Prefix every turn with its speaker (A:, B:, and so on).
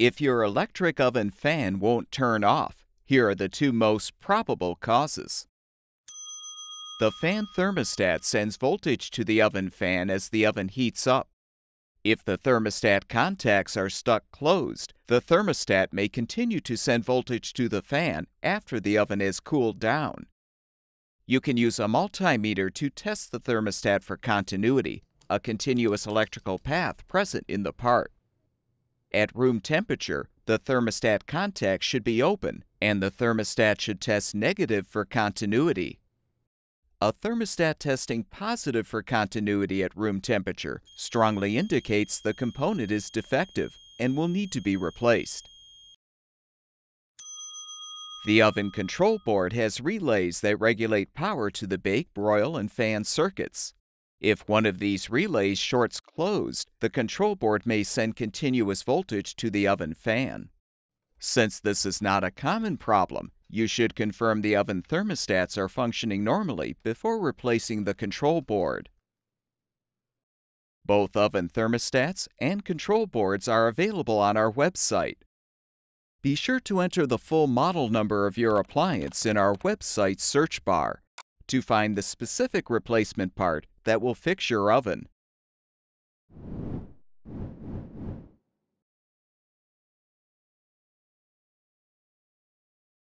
A: If your electric oven fan won't turn off, here are the two most probable causes. The fan thermostat sends voltage to the oven fan as the oven heats up. If the thermostat contacts are stuck closed, the thermostat may continue to send voltage to the fan after the oven is cooled down. You can use a multimeter to test the thermostat for continuity, a continuous electrical path present in the part. At room temperature, the thermostat contact should be open and the thermostat should test negative for continuity. A thermostat testing positive for continuity at room temperature strongly indicates the component is defective and will need to be replaced. The oven control board has relays that regulate power to the bake, broil, and fan circuits. If one of these relays shorts closed, the control board may send continuous voltage to the oven fan. Since this is not a common problem, you should confirm the oven thermostats are functioning normally before replacing the control board. Both oven thermostats and control boards are available on our website. Be sure to enter the full model number of your appliance in our website search bar to find the specific replacement part that will fix your oven.